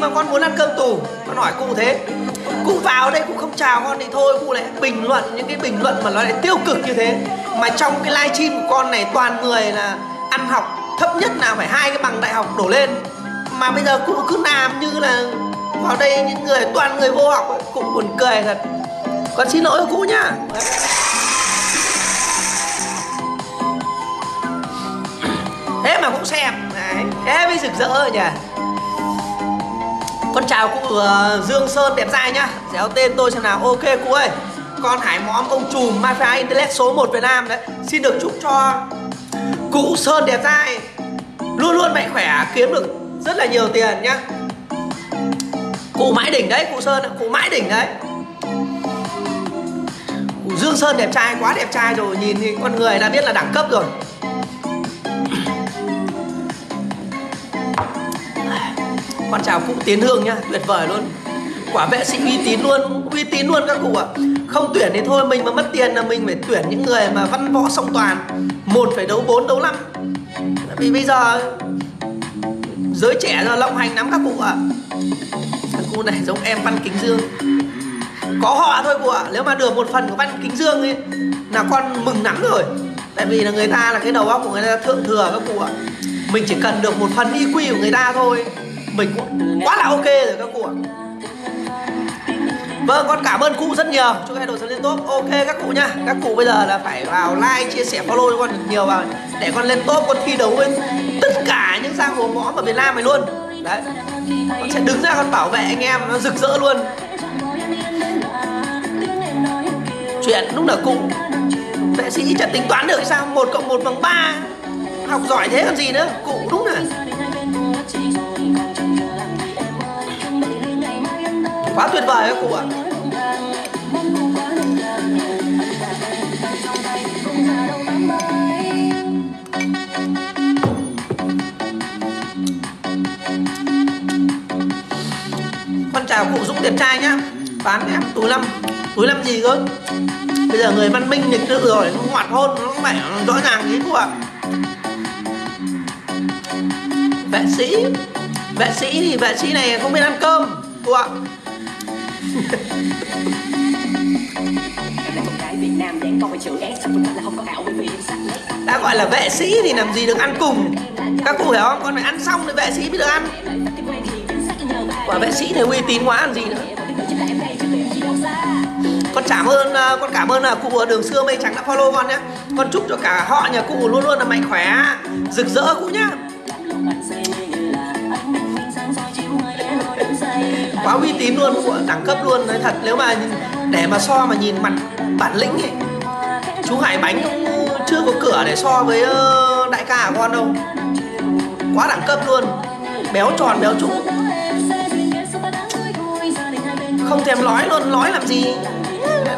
mà con muốn ăn cơm tù. Con hỏi cụ thế. Cụ vào đây cụ không chào con thì thôi, cụ lại bình luận những cái bình luận mà nó lại tiêu cực như thế. Mà trong cái livestream của con này toàn người là ăn học thấp nhất là phải hai cái bằng đại học đổ lên. Mà bây giờ cụ cứ làm như là vào đây những người, toàn người vô học ấy. cụ buồn cười thật. Con xin lỗi cụ nhá. Thế mà cũng xem. Đấy. Thế mới rực rỡ nhỉ con chào cụ uh, Dương Sơn đẹp trai nhá. Déo tên tôi xem nào. Ok cụ ơi. Con Hải Móm ông trùm Mafia Internet số 1 Việt Nam đấy. Xin được chúc cho Cụ Sơn đẹp trai. Luôn luôn mạnh khỏe kiếm được rất là nhiều tiền nhá. Cụ mãi đỉnh đấy cụ Sơn Cụ mãi đỉnh đấy. Cụ Dương Sơn đẹp trai quá đẹp trai rồi. Nhìn thì con người đã biết là đẳng cấp rồi. Con chào cụ tiến hương nhá, tuyệt vời luôn. Quả vệ sĩ uy tín luôn, uy tín luôn các cụ ạ. Không tuyển thì thôi, mình mà mất tiền là mình phải tuyển những người mà văn võ song toàn. Một phải đấu bốn, đấu năm. Vì bây giờ, giới trẻ là lộng hành lắm các cụ ạ. Các cụ này giống em văn kính dương. Có họ thôi cụ ạ, nếu mà được một phần của văn kính dương ấy, là con mừng lắm rồi. Tại vì là người ta là cái đầu óc của người ta thượng thừa các cụ ạ. Mình chỉ cần được một phần IQ của người ta thôi mình cũng quá là ok rồi các cụ ạ. Vâng, con cảm ơn cụ rất nhiều. Chúc em đồ sớm lên top. Ok các cụ nha, Các cụ bây giờ là phải vào like, chia sẻ, follow cho con nhiều vào Để con lên top, con thi đấu với tất cả những giang hồ mõm ở Việt Nam này luôn. Đấy. Con sẽ đứng ra con bảo vệ anh em nó rực rỡ luôn. Chuyện lúc nào cụ Vệ sĩ chẳng tính toán được sao? Một cộng một bằng ba. Học giỏi thế còn gì nữa. Cụ đúng là quá tuyệt vời các cụ ạ. Con chào cụ dũng đẹp trai nhá. Bán em túi năm túi năm gì cơ? Bây giờ người văn minh lịch sự rồi, nó ngoặt hôn, nó phải rõ ràng ý cụ ạ. Vệ sĩ. Vệ sĩ thì vệ sĩ này không biết ăn cơm cụ ạ đã gọi là vệ sĩ thì làm gì được ăn cùng. Các cụ hiểu không? Con phải ăn xong thì vệ sĩ mới được ăn. Quả vệ sĩ thì uy tín quá làm gì nữa? Con cảm ơn à, con cảm ơn là cụ ở đường xưa mây trắng đã follow con nhé. Con chúc cho cả họ nhà cụ luôn luôn là mạnh khỏe. Rực rỡ cụ nhá. Quá uy tín luôn, của đẳng cấp luôn, nói thật. Nếu mà để mà so mà nhìn mặt bản lĩnh ấy, chú Hải Bánh cũng chưa có cửa để so với ờ, đại ca của con đâu. Quá đẳng cấp luôn. Béo tròn, béo trũng. Không thèm nói luôn. Nói làm gì?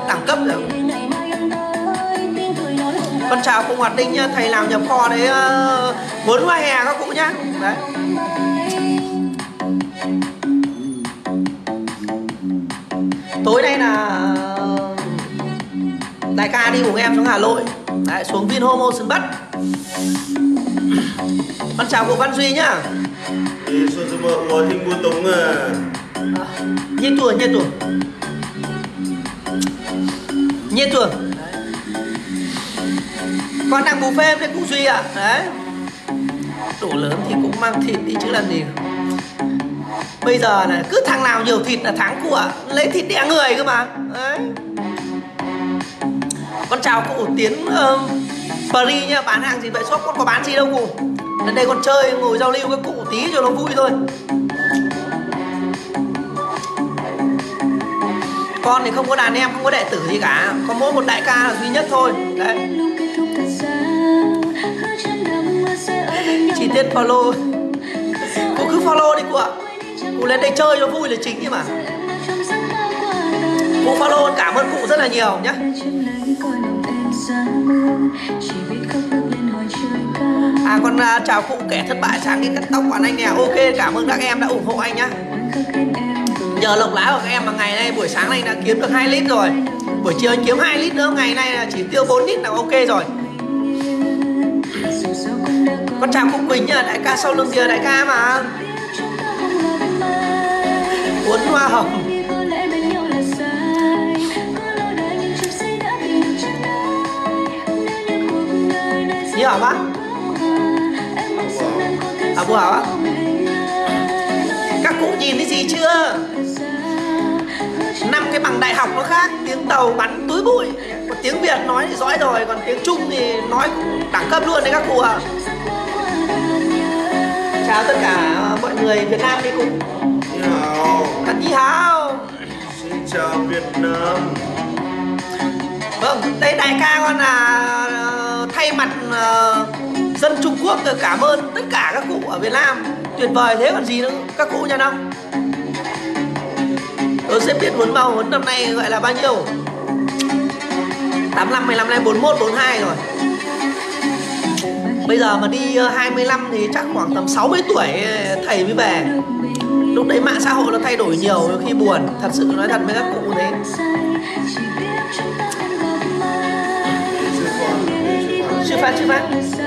Đẳng cấp rồi con chào cô Hoạt Đinh nhá thầy làm nhập kho đấy ờ, muốn hoa hè các cụ nhá. Đấy. Ca đi cùng em xuống Hà Nội. Đấy, xuống Vinhome Ocean Bắc con chào cụ Văn Duy nhá. Thì xuân xuân mơ có thêm mua tống à? Nhiệt tuổi, nhiệt tuổi Nhiệt tuổi Con đang buffet với cụ Duy ạ. À. Đấy. Đủ lớn thì cũng mang thịt đi chứ làm gì. Bây giờ là cứ thằng nào nhiều thịt là thắng của Lấy thịt đẻ người cơ mà. Đấy con chào cụ Tiến ờ, uh, Paris nhá. Bán hàng gì vậy? Shop con có bán gì đâu cụ? Lần đây con chơi ngồi giao lưu với cụ tí cho nó vui thôi. Con thì không có đàn em, không có đệ tử gì cả. Có mỗi một đại ca là duy nhất thôi. Đấy. Chi tiết follow. Cụ cứ follow đi cụ ạ. Cụ lên đây chơi cho vui là chính nhưng mà. Cụ follow cảm ơn cụ rất là nhiều nhé À con uh, chào cụ kẻ thất bại sáng đi cắt tóc của anh nè. Ok cảm ơn các em đã ủng hộ anh nhá. Nhờ lộc lá của các em mà ngày nay buổi sáng này đã kiếm được 2 lít rồi. Buổi chiều anh kiếm 2 lít nữa Ngày nay là chỉ tiêu 4 lít là ok rồi. Con chào cụ Quỳnh nhá Đại ca sau lưng kìa đại ca mà. Hồng hoa hồng. Mong sao em có thể À, hả các cụ nhìn thấy gì chưa? Năm cái bằng đại học nó khác tiếng tàu bắn túi bụi. Còn tiếng việt nói thì giỏi rồi còn tiếng trung thì nói cũng đẳng cấp luôn đấy các cụ ạ. Chào tất cả mọi người việt nam đi cùng thật nhí hao. Xin chào Việt Nam. vâng đây đại ca con là thay mặt uh, dân trung quốc tôi cảm ơn tất cả các cụ ở việt nam. Tuyệt vời thế còn gì nữa các cụ nha năm tôi sẽ biết huấn bao huấn năm nay gọi là bao nhiêu? 85, 15 nay 41, 42 rồi. Bây giờ mà đi ờ, 25 thì chắc khoảng tầm 60 tuổi ờ, thầy mới về. Lúc đấy mạng xã hội nó thay đổi nhiều khi buồn. Thật sự nói thật với các cụ thế. Sư Phạm. Sư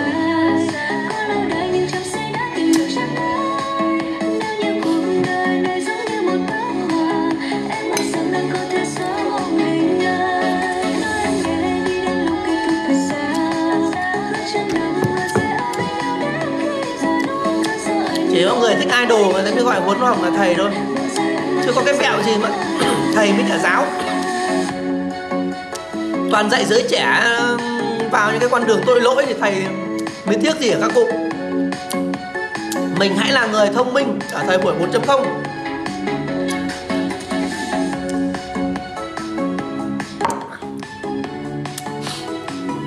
Chỉ có người thích idol người ta mới gọi vốn hỏng là thầy thôi Chứ có cái mẹo gì mà thầy mới cả giáo Toàn dạy giới trẻ vào những cái con đường tội lỗi thì thầy mới tiếc gì ở các cụ? Mình hãy là người thông minh ở thời buổi 4.0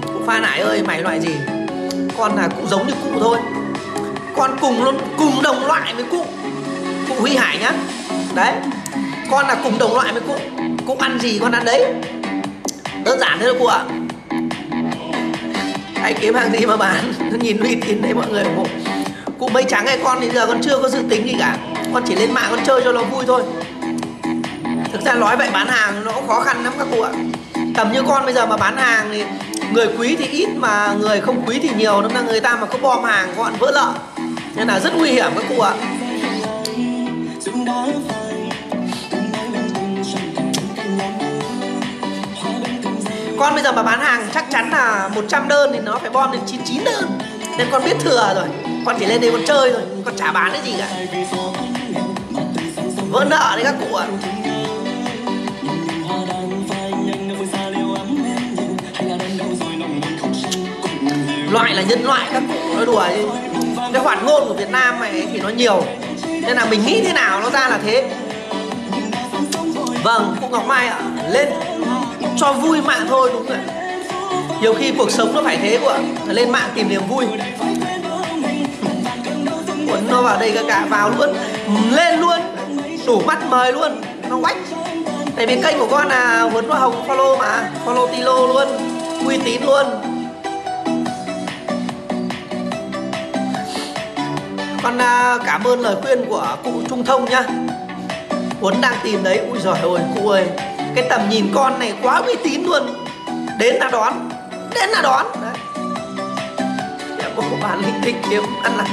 Cụ Pha Nải ơi, mày loại gì? Con là cũng giống như cụ thôi. Con cùng luôn, cùng đồng loại với cụ. Cụ Huy Hải nhá. Đấy, Con là cùng đồng loại với cụ. Cụ ăn gì con ăn đấy? Đơn giản thế thôi cụ ạ. Anh kiếm hàng gì mà bán? Nhìn uy tín đấy mọi người. Ủng hộ Cụ mây trắng hay con thì giờ con chưa có dự tính gì cả. Con chỉ lên mạng con chơi cho nó vui thôi. Thực ra nói vậy bán hàng nó cũng khó khăn lắm các cụ ạ. Tầm như con bây giờ mà bán hàng thì Người quý thì ít mà người không quý thì nhiều. Nên là người ta mà có bom hàng có bạn vỡ lợ. Nên là rất nguy hiểm các cụ ạ. Con bây giờ mà bán hàng chắc chắn là 100 đơn thì nó phải bom đến 99 đơn. Nên con biết thừa rồi Con chỉ lên đây con chơi thôi Con chả bán cái gì cả. Vỡ nợ đấy các cụ ạ. Loại là nhân loại các cụ nói đùa chứ. Cái hoạt ngôn của Việt Nam này thì nó nhiều Nên là mình nghĩ thế nào nó ra là thế. Vâng, cụ Ngọc Mai ạ Lên cho vui mạng thôi, đúng rồi Nhiều khi cuộc sống nó phải thế của Lên mạng tìm niềm vui. Muốn nó vào đây cả cả vào luôn, Lên luôn, Đủ mắt mời luôn, Nó quách. Tại vì kênh của con là Huấn Hoa Hồng follow mà, Follow Tilo luôn, Uy tín luôn. Con à, cảm ơn lời khuyên của cụ Trung Thông nhá. Huấn đang tìm đấy, Ui giời ơi, cụ ơi. Cái tầm nhìn con này quá uy tín luôn. Đến là đón, Đến là đón. Đấy. Em bán linh tinh kiếm ăn lắm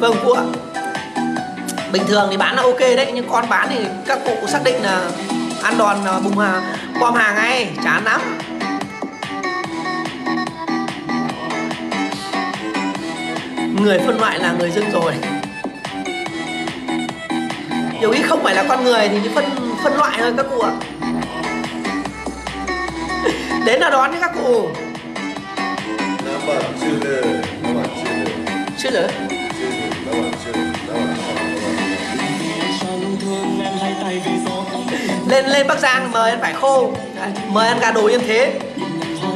Vâng cô ạ Bình thường thì bán là ok đấy, Nhưng con bán thì các cụ xác định là Ăn đòn à, bùng hàng Bom hàng ngay, Chán lắm. Người phân loại là người dưng rồi. Nhiều khi không phải là con người thì phân phân loại thôi các cụ ạ đến là đón đi các cụ. Nó bảo chữ lờ, nó bảo chữ lờ. chưa lờ, nó bảo nó bảo lên lên bắc giang mời ăn phải khô. Đấy, mời ăn gà đồ yên thế.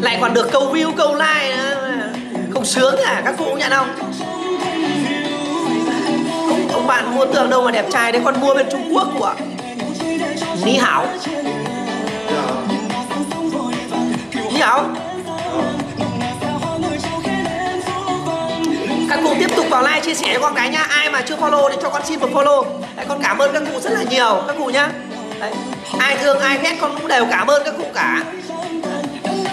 Lại còn được câu view câu like nữa. Không sướng à các cụ nhận không? Ông, ông bạn mua tượng đâu mà đẹp trai đấy con mua bên trung quốc của ní hảo Dạ. các cụ tiếp tục vào like chia sẻ cho con cái nhá. Ai mà chưa follow thì cho con xin một follow. Đấy, con cảm ơn các cụ rất là nhiều các cụ nhá. Đấy. ai thương ai ghét con cũng đều cảm ơn các cụ cả.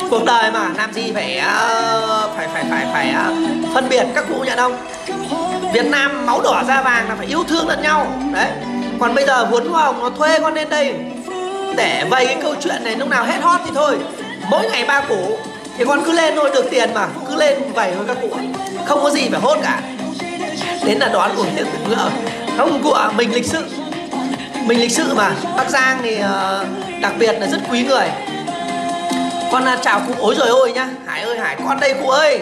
Cuộc đời mà làm gì phải ờ, phải phải phải phải ờ, phân biệt các cụ nhận không? Việt Nam máu đỏ da vàng là phải yêu thương lẫn nhau. Đấy còn bây giờ huấn hoa hồng nó thuê con lên đây để vầy cái câu chuyện này lúc nào hết hot thì thôi mỗi ngày ba củ. Thì con cứ lên thôi, được tiền mà. Cứ lên vầy thôi các cụ không có gì phải hốt cả. Đến là đón của tiếng ngựa không, cụ mình lịch sự. Mình lịch sự mà. Bắc giang thì ờ, đặc biệt là rất quý người. Con ờ, chào cụ. Ối rồi ôi nhá. Hải ơi, hải, con đây cụ ơi.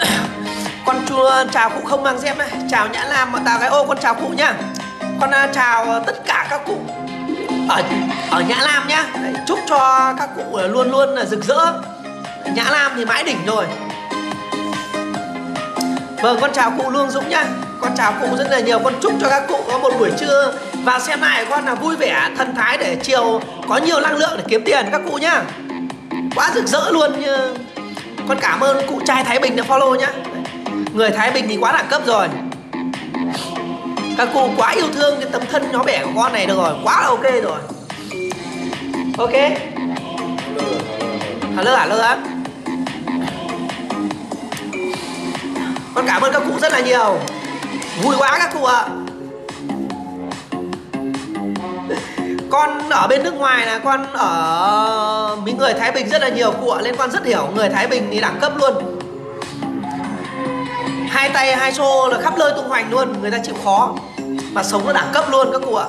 Con chua, chào cụ không mang dép này chào nhã lam mà tao cái ô, con chào cụ nhá. Con ờ, chào tất cả các cụ ở ở nhã lam nhá. Đấy, chúc cho các cụ luôn luôn là rực rỡ. Nhã lam thì mãi đỉnh rồi. Vâng con chào cụ lương dũng nhá. Con chào cụ rất là nhiều. Con chúc cho các cụ có một buổi trưa và xem lại con là vui vẻ thần thái để chiều có nhiều năng lượng để kiếm tiền các cụ nhá. Quá rực rỡ luôn như con cảm ơn cụ trai thái bình đã follow nhá. Người thái bình thì quá đẳng cấp rồi các cụ quá yêu thương cái tấm thân nhỏ bé của con này được rồi, quá là ok rồi. Ok. Lơ lả lơ á con cảm ơn các cụ rất là nhiều. Vui quá các cụ ạ. Con ở bên nước ngoài là con ở mấy người Thái Bình rất là nhiều cụ ạ, nên con rất hiểu người Thái Bình thì đẳng cấp luôn. Hai tay hai xô là khắp nơi tung hoành luôn, người ta chịu khó mà sống nó đẳng cấp luôn các cụ ạ.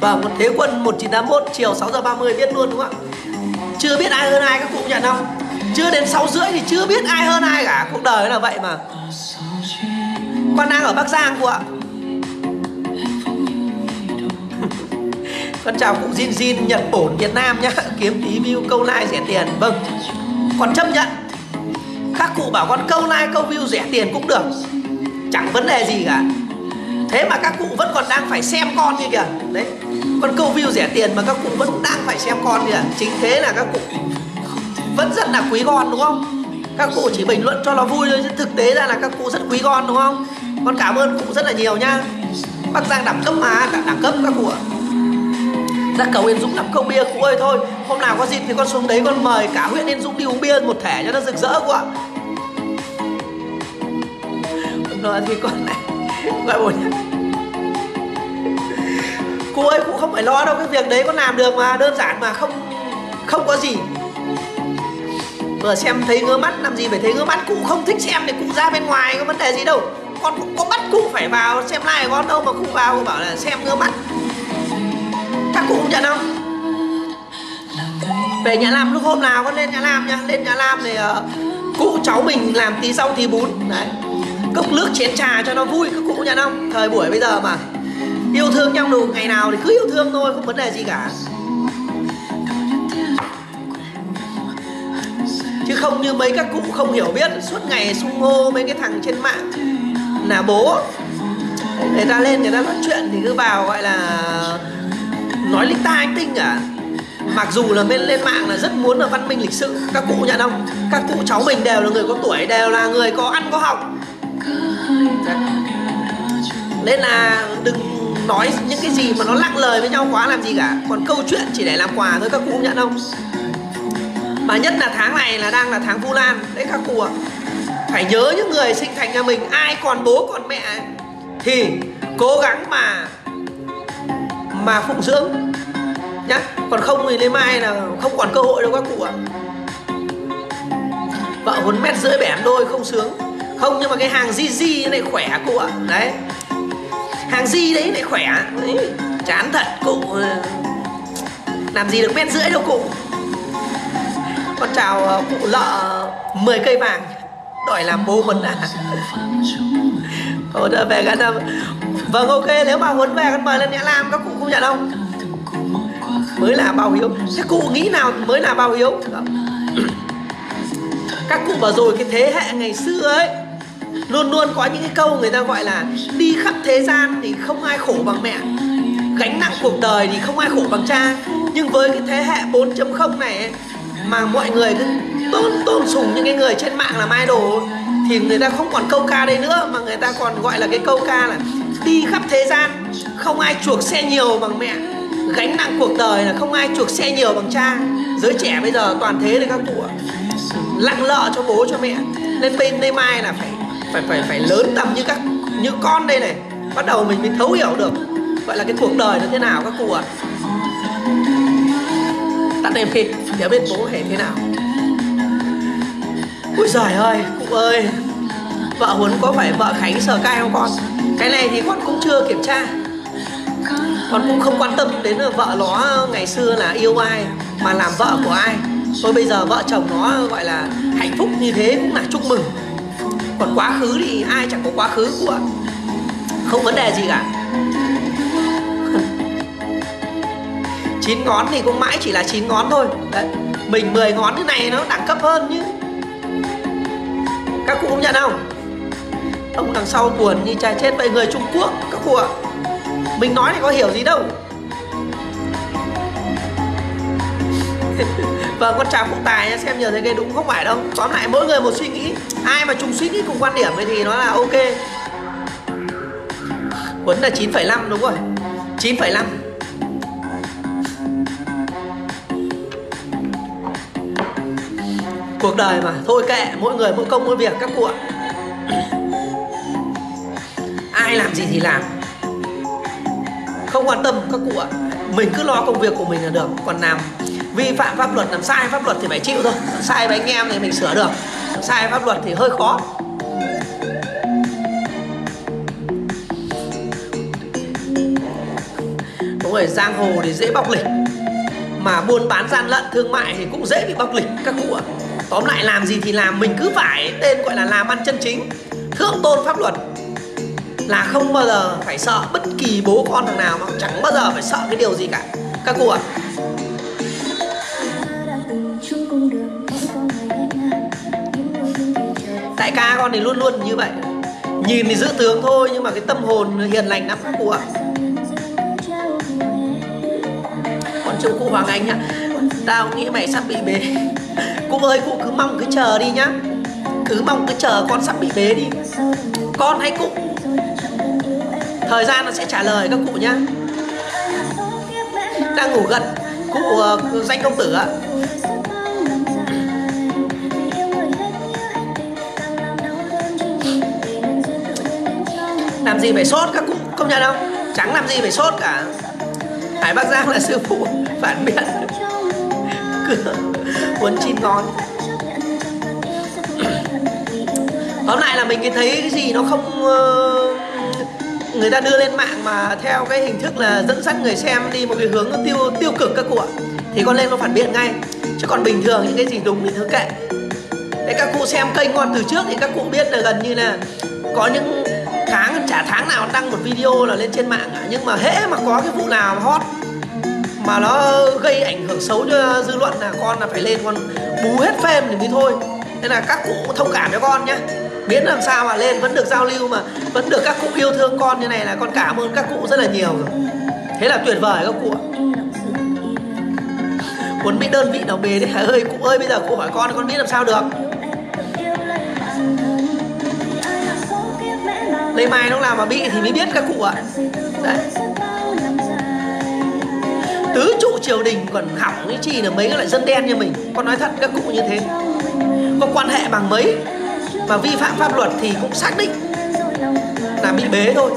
Và một thế quân 1981 chiều 6 giờ 30 biết luôn đúng không ạ? Chưa biết ai hơn ai các cụ nhận không? Chưa đến 6 rưỡi thì chưa biết ai hơn ai cả. Cuộc đời là vậy mà. Con đang ở Bắc Giang cụ ạ. Con chào cụ Jin Jin, Nhật ổn Việt Nam nhá. Kiếm tí view, câu like, rẻ tiền. Vâng. Con chấp nhận. Các cụ bảo con câu like, câu view, rẻ tiền cũng được. Chẳng vấn đề gì cả thế mà các cụ vẫn còn đang phải xem con như kìa. Đấy, con câu view rẻ tiền mà các cụ vẫn đang phải xem con kìa. Chính thế là các cụ vẫn rất là quý con, đúng không? Các cụ chỉ bình luận cho nó vui thôi, chứ thực tế ra là các cụ rất quý con, đúng không? Con cảm ơn cụ rất là nhiều nha bắc giang đẳng cấp mà, cả đẳng cấp các cụ ạ. Dạ, ra cầu Yên Dũng làm câu bia cụ ơi, thôi, Hôm nào có dịp thì con xuống đấy con mời cả huyện Yên Dũng đi uống bia một thẻ cho nó rực rỡ, cụ ạ. Nói thì con này Gọi bố nhá Cụ ơi cũng không phải lo đâu Cái việc đấy con làm được mà Đơn giản mà không không có gì. Vừa xem thấy ngứa mắt Làm gì phải thấy ngứa mắt Cụ không thích xem thì cụ ra bên ngoài Có vấn đề gì đâu. Con cũng có bắt cụ phải vào xem like con đâu Mà cụ vào cụ bảo là xem ngứa mắt. Các cụ nhận không? Về nhà làm lúc hôm nào con lên nhà làm nha lên nhà làm thì uh, ờ, cụ cháu mình làm tí rau tí bún. Đấy cốc nước chén trà cho nó vui, các cụ nhà ông thời buổi bây giờ mà. Yêu thương nhau đủ, ngày nào thì cứ yêu thương thôi, không vấn đề gì cả. Chứ không như mấy các cụ không hiểu biết, suốt ngày sung hô mấy cái thằng trên mạng, là bố. Người ta lên người ta nói chuyện thì cứ vào gọi là nói linh ta anh tinh cả mặc dù là bên lên mạng là rất muốn là văn minh lịch sự, các cụ nhà ông các cụ cháu mình đều là người có tuổi, đều là người có ăn có học nên là đừng nói những cái gì mà nó lặng lời với nhau quá làm gì cả. Còn câu chuyện chỉ để làm quà thôi, các cụ nhận không mà nhất là tháng này là đang là tháng vu lan. Đấy, các cụ ạ. Phải nhớ những người sinh thành nhà mình, ai còn bố còn mẹ thì cố gắng mà mà phụng dưỡng nhá. Còn không thì lên mai là không còn cơ hội đâu, các cụ ạ. Vợ huấn mét rưỡi bẻm đôi, không sướng không nhưng mà cái hàng di di này khỏe cụ ạ. Đấy. Hàng di đấy lại khỏe. Đấy, chán thật cụ. Làm gì được mét rưỡi đâu cụ. Con chào ờ, cụ lợ 10 ờ, cây vàng. Đòi làm bố huấn à? Ôi về gần năm. Vâng ok nếu mà Huấn về con mời lên nhà làm các cụ không nhận không? Mới là bao hiếu. Các cụ nghĩ nào mới là bao hiếu? Vâng. Các cụ bảo rồi cái thế hệ ngày xưa ấy. Luôn luôn có những cái câu người ta gọi là Đi khắp thế gian thì không ai khổ bằng mẹ. Gánh nặng cuộc đời thì không ai khổ bằng cha. Nhưng với cái thế hệ 4.0 này ấy, Mà mọi người cứ tôn tôn sùng những cái người trên mạng làm idol thì người ta không còn câu ca đây nữa mà người ta còn gọi là cái câu ca là đi khắp thế gian không ai chuộc xe nhiều bằng mẹ. Gánh nặng cuộc đời là không ai chuộc xe nhiều bằng cha. Giới trẻ bây giờ toàn thế đấy các cụ ạ. Lặng lợ cho bố cho mẹ. Nên bên đây mai là phải phải phải phải lớn tầm như các, như con đây này. Bắt đầu mình mới thấu hiểu được gọi là cái cuộc đời nó thế nào, các cụ ạ. Tắt đèn đi, để biết bố hệ thế nào. Ui giời ơi, cụ ơi. Vợ huấn có phải vợ khánh, sờ cai không con? Cái này thì con cũng chưa kiểm tra. Con cũng không quan tâm đến là vợ nó ngày xưa là yêu ai mà làm vợ của ai. Thôi bây giờ vợ chồng nó gọi là hạnh phúc như thế cũng là chúc mừng còn quá khứ thì ai chẳng có quá khứ của không vấn đề gì cả. Chín ngón thì cũng mãi chỉ là chín ngón thôi. Đấy, mình 10 ngón thế này nó đẳng cấp hơn chứ. Các cụ cũng nhận không? Ông đằng sau buồn như trai chết vậy người trung quốc, các cụ ạ. Mình nói thì có hiểu gì đâu. vâng con chào phúc tài nhé xem nhiều thấy cái đúng không phải đâu. Tóm lại mỗi người một suy nghĩ ai mà chung suy nghĩ cùng quan điểm thì nó là ok. Quấn là 9,5 đúng rồi 9,5 Cuộc đời mà Thôi kệ mỗi người mỗi công mỗi việc các cụ ạ. Ai làm gì thì làm. Không quan tâm các cụ ạ. Mình cứ lo công việc của mình là được Còn làm vi phạm pháp luật, làm sai pháp luật thì phải chịu thôi. Sai với anh em thì mình sửa được. Sai pháp luật thì hơi khó. Đúng rồi giang hồ thì dễ bóc lịch, mà buôn bán gian lận, thương mại thì cũng dễ bị bóc lịch, các cụ ạ. Tóm lại làm gì thì làm, mình cứ phải tên gọi là làm ăn chân chính, thượng tôn pháp luật. Là không bao giờ phải sợ bất kỳ bố con thằng nào, mà chẳng bao giờ phải sợ cái điều gì cả. Các cụ ạ đại ca con thì luôn luôn như vậy. Nhìn thì giữ tướng thôi nhưng mà cái tâm hồn hiền lành lắm các cụ ạ. Con chúc cụ Hoàng Anh nhá Tao nghĩ mày sắp bị bế. Cụ ơi cụ cứ mong cứ chờ đi nhá. Cứ mong cứ chờ con sắp bị bế đi. Con hay cụ? Thời gian nó sẽ trả lời các cụ nhá. Đang ngủ gật Cụ uh, danh công tử ạ. Làm gì phải sốt các cụ, công nhận không? Chẳng làm gì phải sốt cả. Hải Bắc Giang là sư phụ phản biện. Cuốn chín ngón. Tóm lại là mình cái thấy cái gì nó không ờ, người ta đưa lên mạng mà theo cái hình thức là dẫn dắt người xem đi một cái hướng nó tiêu tiêu cực các cụ ạ. Thì con lên nó phản biện ngay. Chứ còn bình thường những cái gì đúng thì thứ kệ. Đấy, các cụ xem kênh con từ trước thì các cụ biết là gần như là có những chả tháng nào đăng một video là lên trên mạng cả nhưng mà hễ mà có cái vụ nào mà hot, mà nó gây ảnh hưởng xấu cho dư luận là con là phải lên con bú hết phim thì mới thôi. Nên là các cụ thông cảm cho con nhé miễn làm sao mà lên vẫn được giao lưu mà vẫn được các cụ yêu thương con như này là con cảm ơn các cụ rất là nhiều rồi. Thế là tuyệt vời các cụ ạ. Muốn biết đơn vị nào bề đấy hả? Ơi, cụ ơi, bây giờ cụ hỏi con con biết làm sao được? Đây mai lúc nào mà bị thì mới biết các cụ ạ. Đấy. Tứ trụ triều đình còn hỏng cái chi là mấy cái loại dân đen như mình. Con nói thật các cụ như thế. Có quan hệ bằng mấy. Mà vi phạm pháp luật thì cũng xác định là bị bế thôi.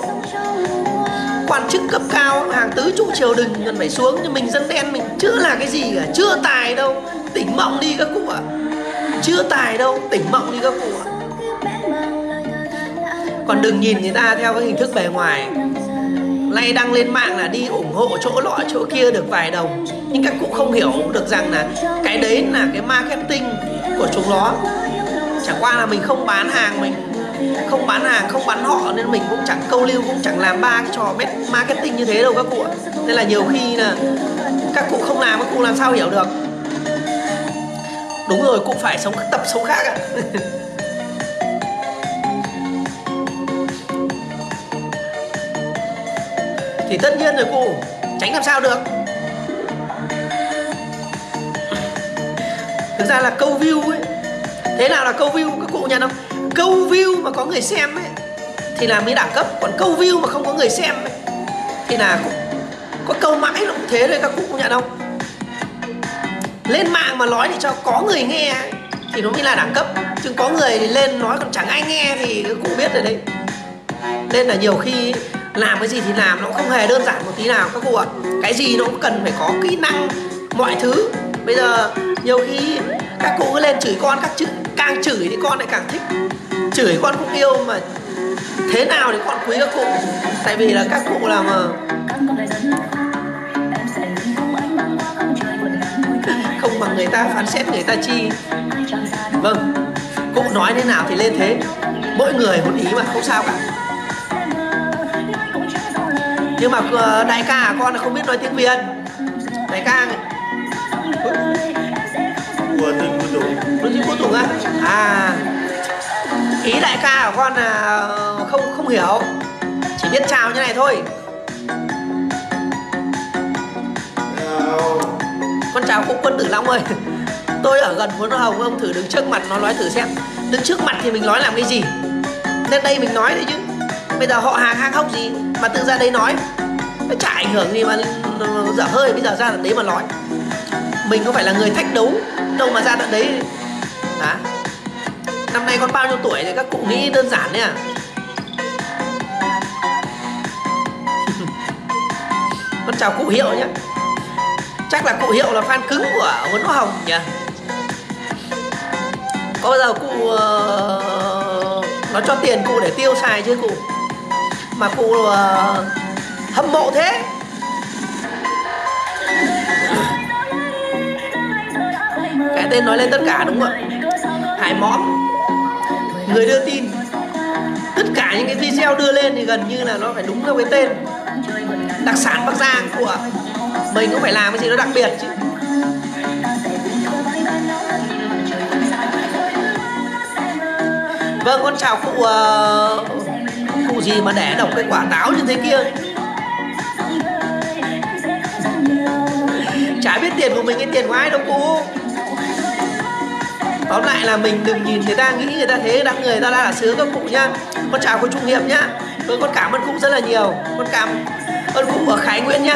Quan chức cấp cao, hàng tứ trụ triều đình cần phải xuống. Nhưng mình dân đen mình chưa là cái gì cả? Chưa tài đâu. Tỉnh mộng đi các cụ ạ. Chưa tài đâu. Tỉnh mộng đi các cụ ạ còn đừng nhìn người ta theo cái hình thức bề ngoài. Nay đăng lên mạng là đi ủng hộ chỗ lọ chỗ kia được vài đồng. Nhưng các cụ không hiểu được rằng là cái đấy là cái marketing của chúng nó. Chẳng qua là mình không bán hàng, mình không bán hàng, không bán họ nên mình cũng chẳng câu lưu, cũng chẳng làm ba cái trò marketing như thế đâu các cụ nên là nhiều khi là các cụ không làm, các cụ làm sao hiểu được? Đúng rồi cũng phải sống tập sống khác ạ. thì tất nhiên rồi cụ tránh làm sao được? Thực ra là câu view ấy thế nào là câu view các cụ nhận không? Câu view mà có người xem ấy thì là mới đẳng cấp. Còn câu view mà không có người xem ấy, thì là cũng có câu mãi nó cũng thế thôi các cụ nhận không? Lên mạng mà nói để cho có người nghe thì nó mới là đẳng cấp. Chứ có người thì lên nói còn chẳng ai nghe thì các cụ biết rồi đấy. Nên là nhiều khi làm cái gì thì làm nó không hề đơn giản một tí nào các cụ ạ. Cái gì nó cũng cần phải có kỹ năng mọi thứ. Bây giờ nhiều khi các cụ cứ lên chửi con các chữ càng chửi thì con lại càng thích. Chửi con cũng yêu mà thế nào thì con quý các cụ. Tại vì là các cụ là mà không bằng người ta phán xét người ta chi. Vâng cụ nói thế nào thì lên thế. Mỗi người một ý mà không sao cả nhưng mà ờ, đại ca của con là không biết nói tiếng việt. Đại ca của tình của tùng. Nói tiếng cô tùng á à. Ý đại ca của con là không không hiểu. Chỉ biết chào như này thôi. Con chào cụ quân tử long ơi. Tôi ở gần huấn hồng ông thử đứng trước mặt nó nói thử xem. Đứng trước mặt thì mình nói làm cái gì? Lên đây mình nói đấy chứ bây giờ họ hàng hang hốc gì mà tự ra đây nói? Nó chả ảnh hưởng gì mà dở hơi bây giờ ra tận đấy mà nói. Mình có phải là người thách đấu đâu mà ra tận đấy. Hả? Năm nay con bao nhiêu tuổi thì các cụ nghĩ đơn giản đấy à? Con chào cụ hiệu nhé. Chắc là cụ hiệu là fan cứng của huấn hoa hồng nhỉ? Có bao giờ cụ ờ, uh, nó cho tiền cụ để tiêu xài chứ cụ? Mà cụ uh, ờ, hâm mộ thế. Cái tên nói lên tất cả đúng không ạ? Hải mõm. Người đưa tin. Tất cả những cái video đưa lên thì gần như là nó phải đúng theo cái tên. Đặc sản bắc giang của mình cũng phải làm cái gì nó đặc biệt chứ. Vâng con chào cụ uh, ờ, gì mà để đọc cái quả táo như thế kia? Chả biết tiền của mình cái tiền của ai đâu cô tóm lại là mình đừng nhìn người ta nghĩ người ta thế đặng người ta đã là sướng các cụ nhá. Con chào cô trung hiệp nhá. Với con cảm ơn cụ rất là nhiều. Con cảm ơn cụ ở khải nguyễn nhá.